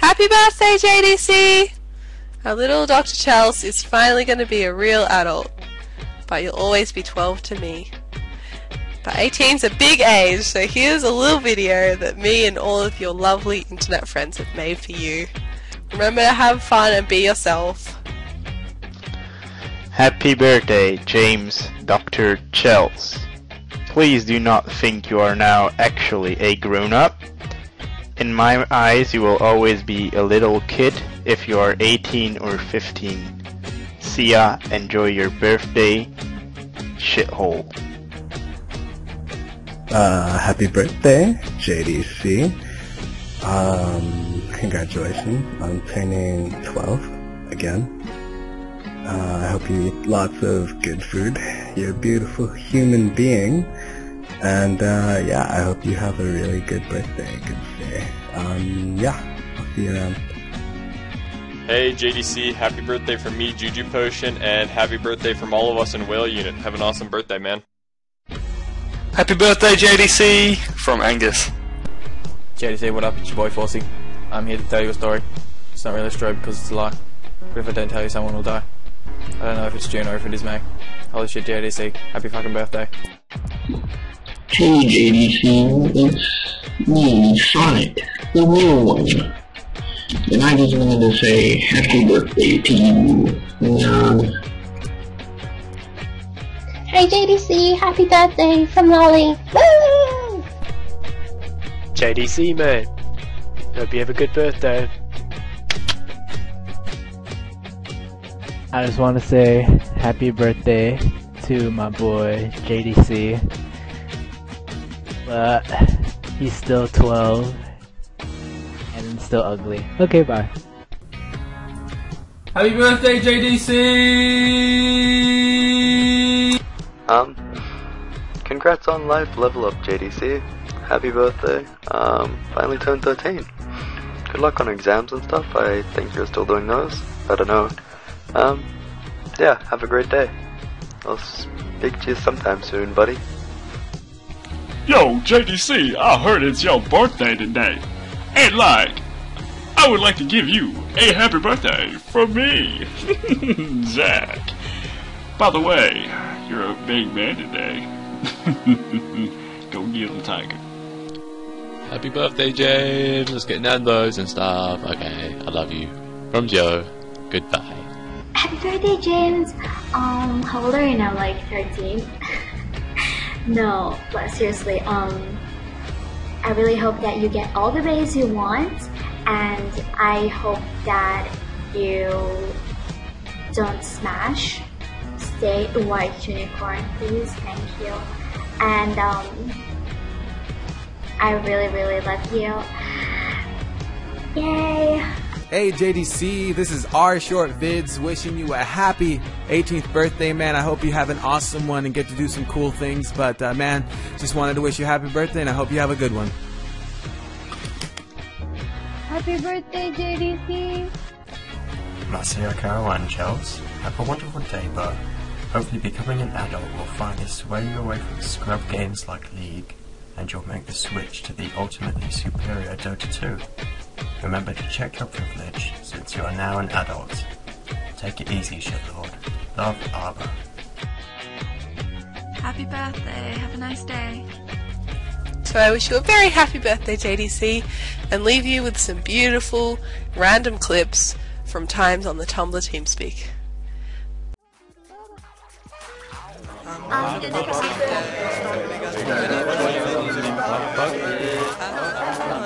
Happy birthday, JDC! Our little Dr. Chels is finally going to be a real adult, but you'll always be 12 to me. But 18's a big age, so here's a little video that me and all of your lovely internet friends have made for you. Remember to have fun and be yourself. Happy birthday, James Dr. Chels. Please do not think you are now actually a grown-up. In my eyes, you will always be a little kid if you are 18 or 15. See ya, enjoy your birthday, shithole. Uh, happy birthday, JDC. Um, congratulations on turning 12 again. Uh, I hope you eat lots of good food. You're a beautiful human being. And, uh, yeah, I hope you have a really good birthday, good day. Um, yeah, I'll see you around. Hey JDC, happy birthday from me, Juju Potion, and happy birthday from all of us in Whale Unit. Have an awesome birthday, man. Happy birthday, JDC, from Angus. JDC, what up? It's your boy Forcey. I'm here to tell you a story. It's not really a story because it's a lie. But if I don't tell you, someone will die. I don't know if it's June or if it is May. Holy shit, JDC. Happy fucking birthday. Hey JDC, it's me, Sonic, the real one. And I just wanted to say happy birthday to you. And, uh, Hey JDC, happy birthday from Lolly. Woo! JDC, man. Hope you have a good birthday. I just want to say happy birthday to my boy JDC. But he's still 12 and still ugly. Okay, bye. Happy birthday, JDC! Um, congrats on life level up, JDC. Happy birthday. Um, finally turned 13. Good luck on exams and stuff. I think you're still doing those. I don't know. Um, yeah, have a great day. I'll speak to you sometime soon, buddy. Yo, JDC, I heard it's your birthday today. And like, I would like to give you a happy birthday from me, Zach. By the way, you're a big man today. Go get him, Tiger. Happy birthday, James. Let's get Nando's and stuff. Okay, I love you. From Joe. Goodbye. Happy birthday, James. Um, how old are you now? Like 13? no, but seriously, um, I really hope that you get all the rays you want, and I hope that you don't smash. Stay white unicorn, please. Thank you. And, um, I really, really love you. Yay! Hey JDC, this is R Short Vids wishing you a happy 18th birthday, man. I hope you have an awesome one and get to do some cool things. But uh, man, just wanted to wish you a happy birthday and I hope you have a good one. Happy birthday, JDC! Marcia Caroline Chels, have a wonderful day, but hopefully becoming an adult will finally sway you away from scrub games like League, and you'll make the switch to the ultimately superior Dota 2. Remember to check your privilege, since you are now an adult. Take it easy, shitlord. Love, Arbr. Happy birthday. Have a nice day. So I wish you a very happy birthday, JDC, and leave you with some beautiful random clips from times on the Tumblr TeamSpeak. You're